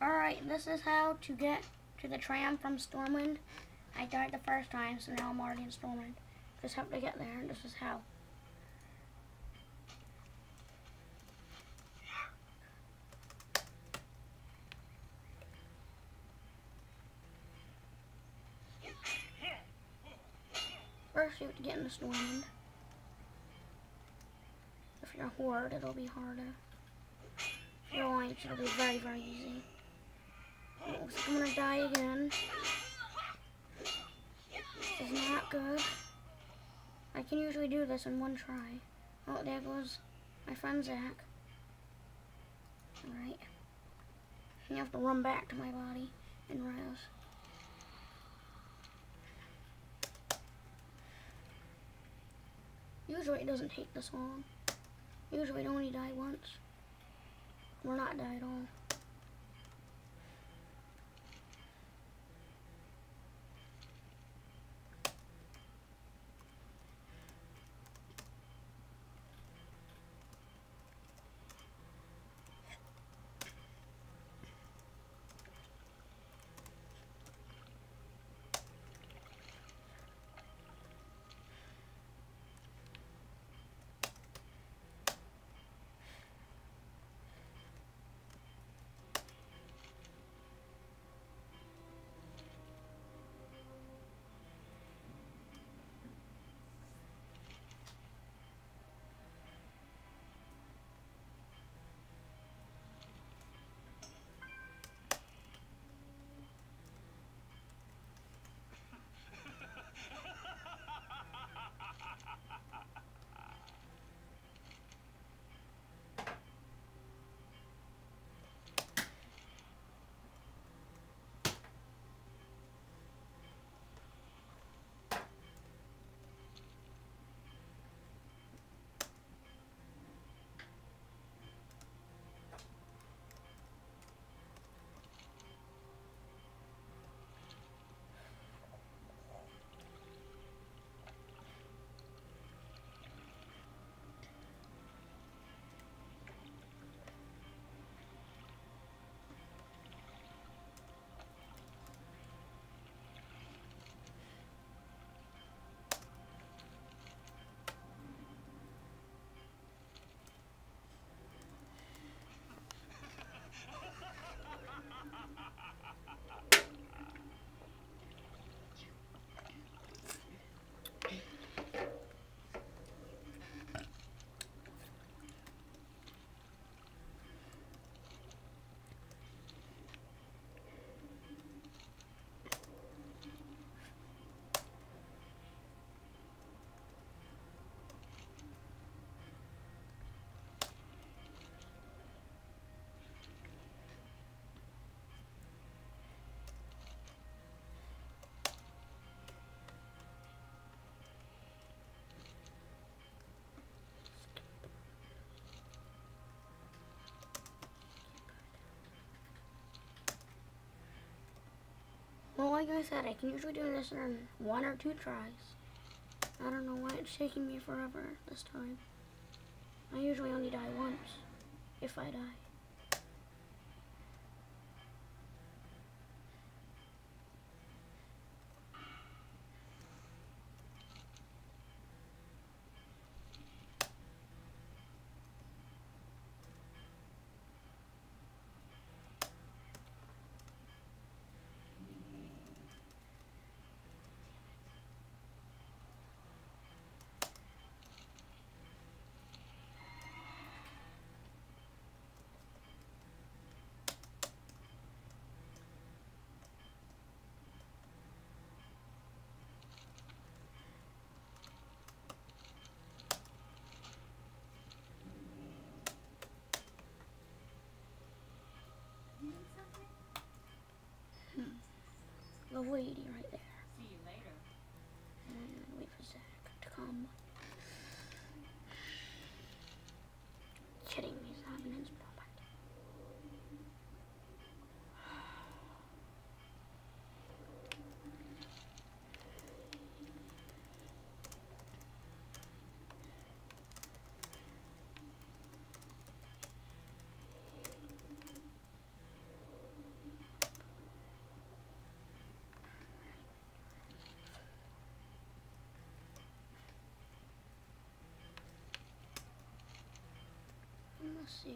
Alright, this is how to get to the tram from Stormwind. I died the first time, so now I'm already in Stormwind. Just have to get there, and this is how. First, you have to get into Stormwind. If you're a horde, it'll be harder. If you're orange, it'll be very, very easy. I'm gonna die again. This is not good. I can usually do this in one try. Oh, there goes my friend Zach. Alright. You have to run back to my body and res. Usually it doesn't take this long. Usually I only die once. Or not die at all. Like I said, I can usually do this in one or two tries. I don't know why it's taking me forever this time. I usually only die once, if I die. The lady right there. See you later. And wait for Zach to come. Kidding me, Zach and his moment. Let's see.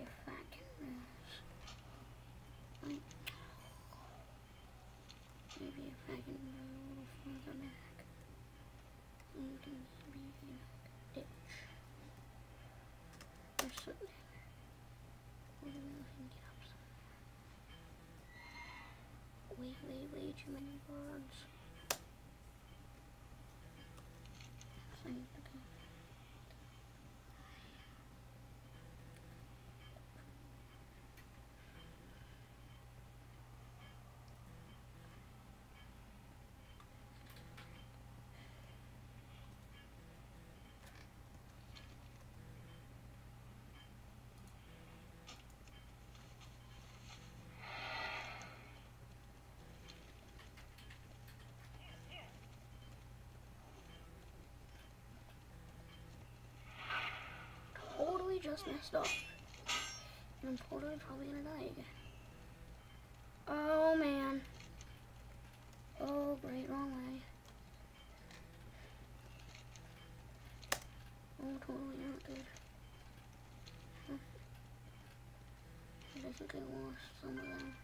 If I can rush. Maybe if I can go a little further back. You can maybe ditch. Way, way, way too many. Same, okay. totally just messed up. And I'm totally probably gonna die again. Oh man. Oh great, wrong way. Oh totally not good. Huh. I think I lost some of them.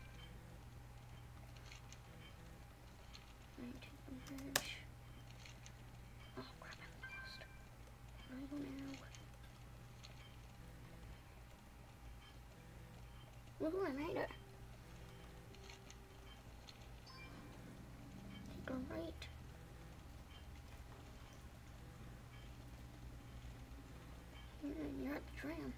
Right, bridge. Oh crap, I lost. Where do I go now? It. Great. You're at the tram.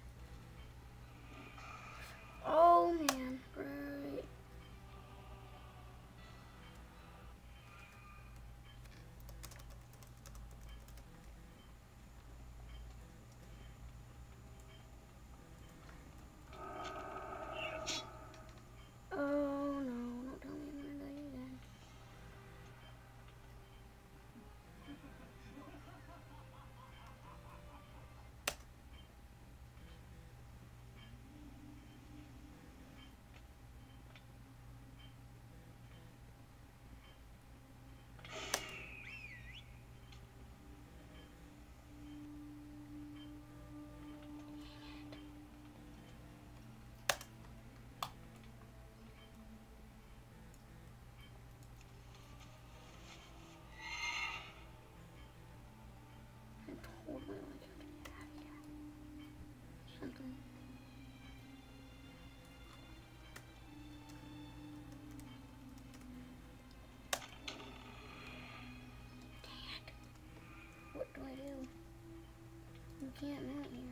Can't mount here,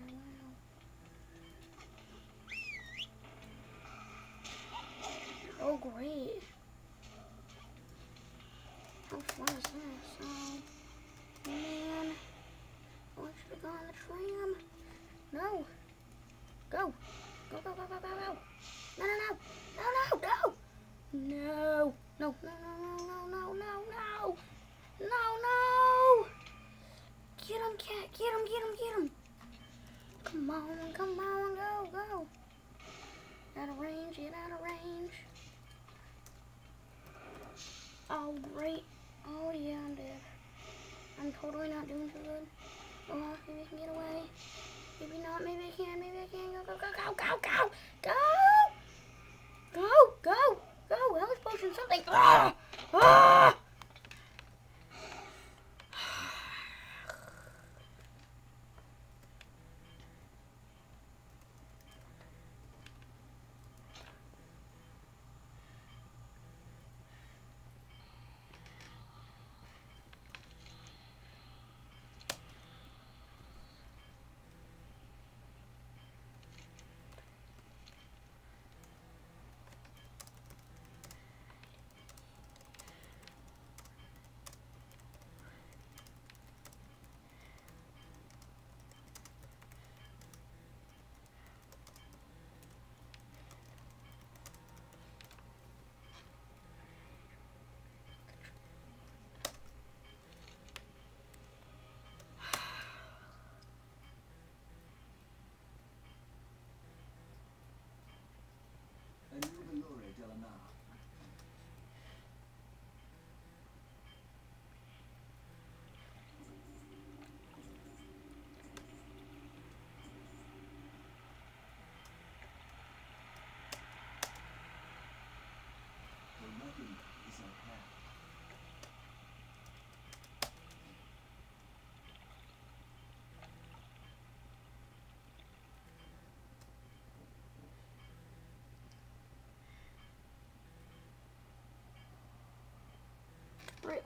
wow. Oh great. How fun is this? Oh man. Oh, I should have gone on the tram. No. Go. Go, go, go, go, go, go. No, no, no. No, no, no. No. No, no, no, no, no, no, no, no. No, no. Get him, cat. Get him, get him, get him. Come on, come on, go, go. Out of range, get out of range. Oh, great. Oh, yeah, I'm dead. I'm totally not doing too good. Oh, maybe I can get away. Maybe not. Maybe I can. Maybe I can. Go, go, go, go, go, go, go. Go, go, go. Health potion, something. Ah! Ah!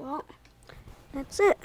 Well, that's it.